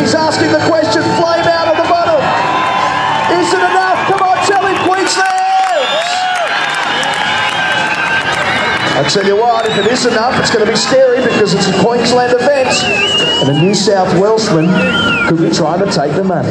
He's asking the question, flame out of the bottle. Is it enough? Come on, tell him, Queensland! I tell you what, if it is enough, it's going to be scary because it's a Queensland event and a New South Welshman could be trying to take the money.